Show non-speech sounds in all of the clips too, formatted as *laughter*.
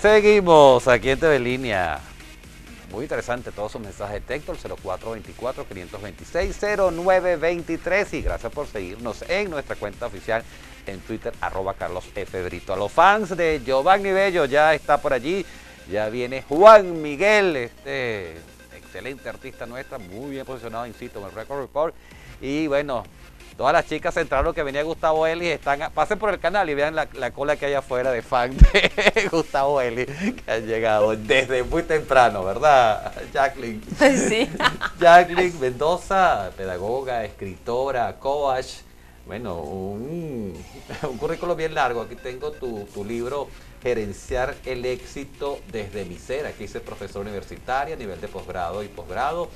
Seguimos aquí en TV Línea. Muy interesante todo su mensaje de texto, el 0424-526-0923 y gracias por seguirnos en nuestra cuenta oficial en Twitter, arroba Carlos F. Brito. A los fans de Giovanni Bello ya está por allí, ya viene Juan Miguel, este excelente artista nuestra, muy bien posicionado, insisto, en el Record Report. Y bueno, Todas las chicas entraron que venía Gustavo Eli, están, pasen por el canal y vean la, cola que hay afuera de fan de *laughs* Gustavo Eli, que han llegado desde muy temprano, ¿verdad, *laughs* Jacqueline? Sí. *laughs* Jacqueline Mendoza, pedagoga, escritora, coach. Bueno, un, *laughs* un currículo bien largo. Aquí tengo tu, tu libro gerenciar el éxito desde mi ser. Aquí hice profesor universitaria a nivel de posgrado y posgrado,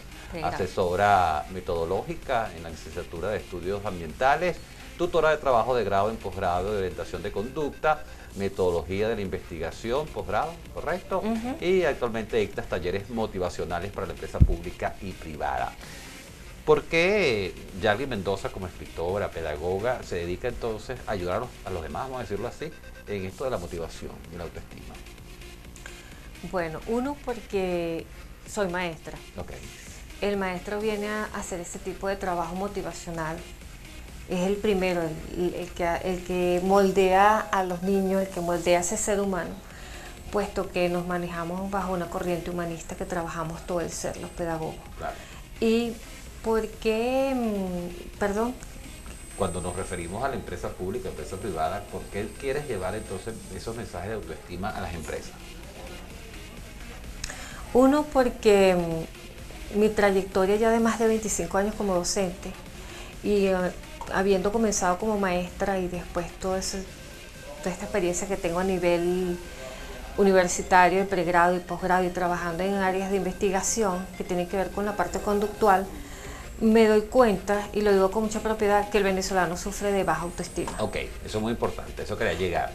asesora metodológica en la licenciatura de estudios ambientales, tutora de trabajo de grado en posgrado de orientación de conducta, metodología de la investigación, posgrado, correcto, y actualmente dictas talleres motivacionales para la empresa pública y privada. ¿Por qué Yarly Mendoza como escritora, pedagoga, se dedica entonces a ayudar a los demás, vamos a decirlo así, en esto de la motivación y la autoestima? Bueno, uno porque soy maestra. Okay. El maestro viene a hacer ese tipo de trabajo motivacional. Es el primero, el, que, el que moldea a los niños, el que moldea a ese ser humano, puesto que nos manejamos bajo una corriente humanista que trabajamos todo el ser, los pedagogos. Claro. Y porque, mm, perdón, cuando nos referimos a la empresa pública, empresa privada, ¿por qué quieres llevar entonces esos mensajes de autoestima a las empresas? Uno, porque mm, mi trayectoria ya de más de 25 años como docente y eh, habiendo comenzado como maestra y después todo toda esta experiencia que tengo a nivel universitario, de pregrado y posgrado y trabajando en áreas de investigación que tienen que ver con la parte conductual, me doy cuenta, y lo digo con mucha propiedad, que el venezolano sufre de baja autoestima. Ok, eso es muy importante, eso quería llegar.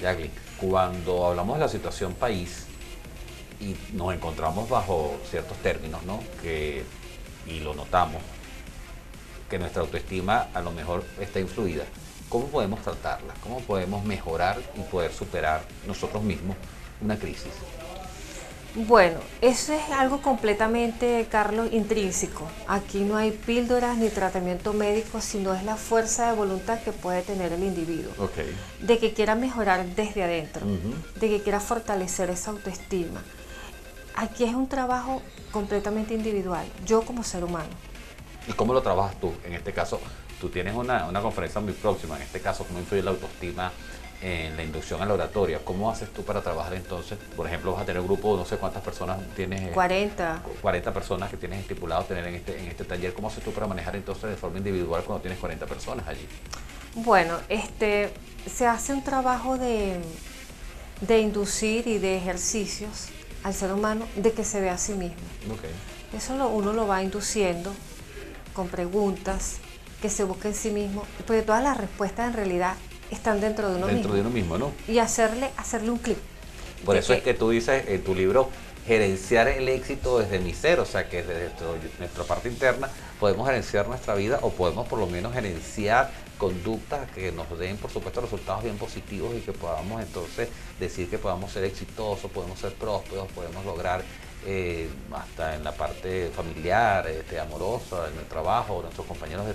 Jacqueline, cuando hablamos de la situación país y nos encontramos bajo ciertos términos, ¿no? Que, y lo notamos, que nuestra autoestima a lo mejor está influida. ¿Cómo podemos tratarla? ¿Cómo podemos mejorar y poder superar nosotros mismos una crisis? Bueno, eso es algo completamente, Carlos, intrínseco. Aquí no hay píldoras ni tratamiento médico, sino es la fuerza de voluntad que puede tener el individuo. De que quiera mejorar desde adentro, de que quiera fortalecer esa autoestima. Aquí es un trabajo completamente individual, yo como ser humano. ¿Y cómo lo trabajas tú? En este caso, tú tienes una, una conferencia muy próxima, en este caso, ¿cómo influye la autoestima en la inducción a la oratoria. ¿Cómo haces tú para trabajar entonces? Por ejemplo, vas a tener un grupo, no sé cuántas personas tienes. 40. Eh, 40 personas que tienes estipulado tener en este, en este taller. ¿Cómo haces tú para manejar entonces de forma individual cuando tienes 40 personas allí? Bueno, este, se hace un trabajo de, de inducir y de ejercicios al ser humano de que se vea a sí mismo. Eso lo, uno lo va induciendo con preguntas, que se busque en sí mismo, porque todas las respuestas en realidad están dentro de uno mismo. Dentro de uno mismo, ¿no? Y hacerle, hacerle un clip. Por eso es que tú dices en tu libro, gerenciar el éxito desde mi ser, o sea que desde nuestra parte interna podemos gerenciar nuestra vida o podemos por lo menos gerenciar conductas que nos den por supuesto resultados bien positivos y que podamos entonces decir que podamos ser exitosos, podemos ser prósperos, podemos lograr eh, hasta en la parte familiar, este, amorosa, en el trabajo, nuestros compañeros de,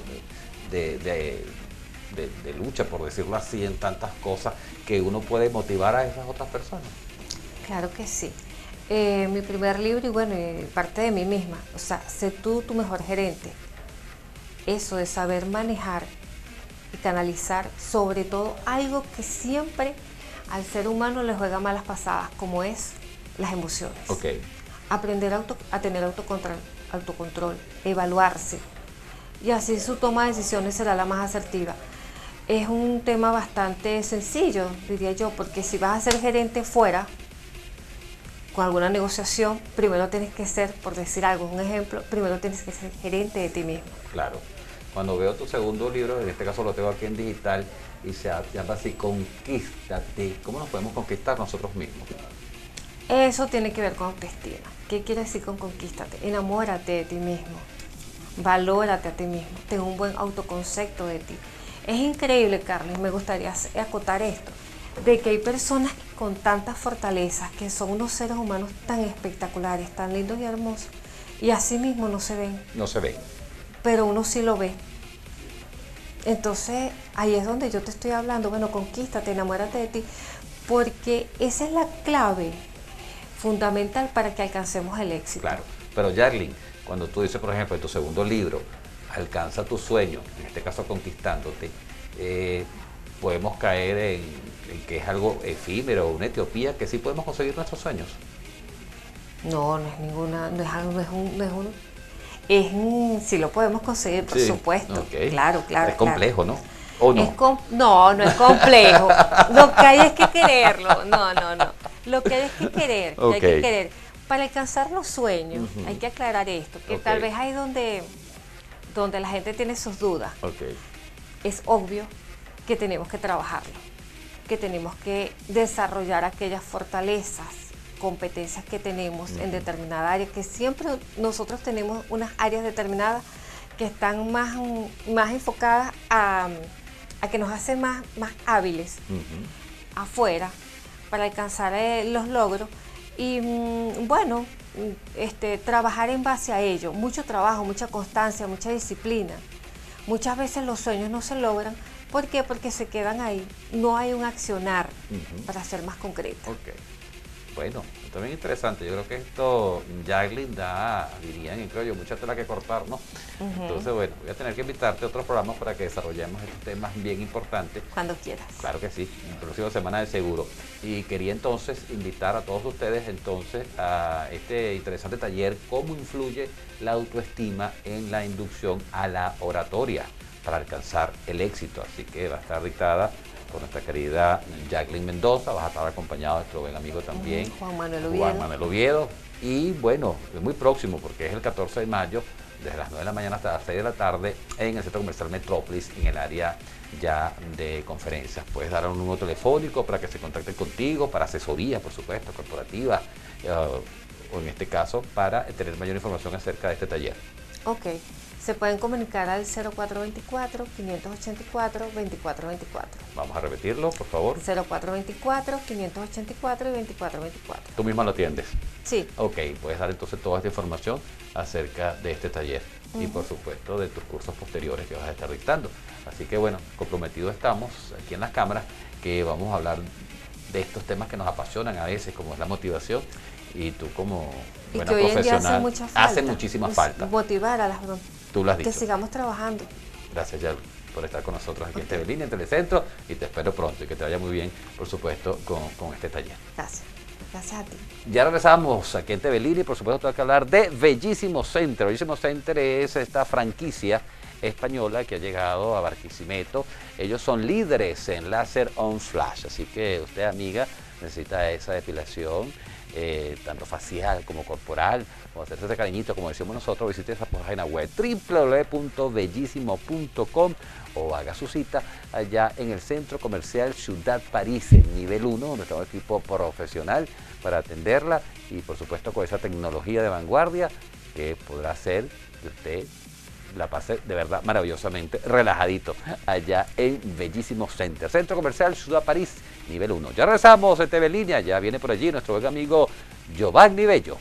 de de, lucha, por decirlo así, en tantas cosas que uno puede motivar a esas otras personas. Claro que sí. Eh, mi primer libro y bueno, parte de mí misma, o sea, sé tú tu mejor gerente. Eso de saber manejar y canalizar, sobre todo algo que siempre al ser humano le juega malas pasadas, como es las emociones. Okay. Aprender a, a tener autocontrol, autocontrol, evaluarse. Y así su toma de decisiones será la más asertiva es un tema bastante sencillo, diría yo, porque si vas a ser gerente fuera, con alguna negociación, primero tienes que ser, por decir algo, un ejemplo, primero tienes que ser gerente de ti mismo. Claro. Cuando veo tu segundo libro, en este caso lo tengo aquí en digital, y se llama así, Conquístate. ¿Cómo nos podemos conquistar nosotros mismos? Eso tiene que ver con autoestima. ¿Qué quiere decir con conquístate? Enamórate de ti mismo. Valórate a ti mismo. Ten un buen autoconcepto de ti. Es increíble, Carlos, me gustaría acotar esto, de que hay personas con tantas fortalezas, que son unos seres humanos tan espectaculares, tan lindos y hermosos, y así mismo no se ven. No se ven. Pero uno sí lo ve. Entonces, ahí es donde yo te estoy hablando, bueno, conquístate, enamórate de ti, porque esa es la clave fundamental para que alcancemos el éxito. Claro, pero Jarlin, cuando tú dices, por ejemplo, en tu segundo libro, alcanza tu sueño, en este caso conquistándote, eh, podemos caer en, que es algo efímero, una Etiopía, que sí podemos conseguir nuestros sueños. No, no es ninguna, no es algo, no es un, no es un, es si lo podemos conseguir, por supuesto. Claro, claro. Es complejo, ¿no? ¿O no? no, no es complejo. lo que hay es que quererlo. No, no, no. Lo que hay es que querer, hay que querer. Para alcanzar los sueños, hay que aclarar esto, que tal vez hay donde, donde la gente tiene sus dudas. Es obvio que tenemos que trabajarlo, que tenemos que desarrollar aquellas fortalezas, competencias que tenemos en determinada área, que siempre nosotros tenemos unas áreas determinadas que están más, más enfocadas a, que nos hacen más, más hábiles afuera para alcanzar eh, los logros. Y mm, bueno, este, trabajar en base a ello, mucho trabajo, mucha constancia, mucha disciplina. Muchas veces los sueños no se logran. ¿Por qué? Porque se quedan ahí. No hay un accionar para ser más concreto. Bueno, también interesante. Yo creo que esto, Jacqueline, da, dirían, creo yo, mucha tela que cortar, ¿no? Entonces, bueno, voy a tener que invitarte a otros programas para que desarrollemos estos temas bien importantes. Cuando quieras. Claro que sí, en la próxima semana de seguro. Y quería entonces invitar a todos ustedes entonces a este interesante taller, cómo influye la autoestima en la inducción a la oratoria para alcanzar el éxito. Así que va a estar dictada por nuestra querida Jacqueline Mendoza, vas a estar acompañado de nuestro buen amigo también, Juan Manuel Oviedo. Juan Manuel Oviedo. Y bueno, es muy próximo porque es el 14 de mayo, desde las 9 de la mañana hasta las 6 de la tarde, en el Centro Comercial Metrópolis, en el área ya de conferencias. Puedes dar un número telefónico para que se contacten contigo, para asesoría, por supuesto, corporativa, eh, o en este caso, para tener mayor información acerca de este taller. Ok. Se pueden comunicar al 0424-584-2424. Vamos a repetirlo, por favor. 0424-584 y 2424. ¿Tú misma lo atiendes? Sí. Ok, puedes dar entonces toda esta información acerca de este taller y por supuesto de tus cursos posteriores que vas a estar dictando. Así que bueno, comprometidos estamos aquí en las cámaras que vamos a hablar de estos temas que nos apasionan a veces, como es la motivación, y tú como buena profesional hace, muchísima falta. Motivar a las Tú lo has dicho. Que sigamos trabajando. Gracias, ya por estar con nosotros aquí en TV en Telecentro, y te espero pronto y que te vaya muy bien, por supuesto, con, este taller. Gracias. Gracias a ti. Ya regresamos aquí en TV y por supuesto tengo que hablar de Bellísimo Center. Bellísimo Center es esta franquicia española que ha llegado a Barquisimeto. Ellos son líderes en láser on flash, así que usted, amiga, necesita esa depilación eh, tanto facial como corporal, o hacerse ese cariñito, como decimos nosotros, visite esa página web www.bellísimo.com o haga su cita allá en el Centro Comercial Ciudad París, en nivel 1, donde está un equipo profesional para atenderla y por supuesto con esa tecnología de vanguardia que podrá hacer que usted la pase de verdad maravillosamente relajadito allá en Bellísimo Center. Centro Comercial Ciudad París, nivel 1. Ya regresamos de TV Línea, ya viene por allí nuestro buen amigo Giovanni Bello.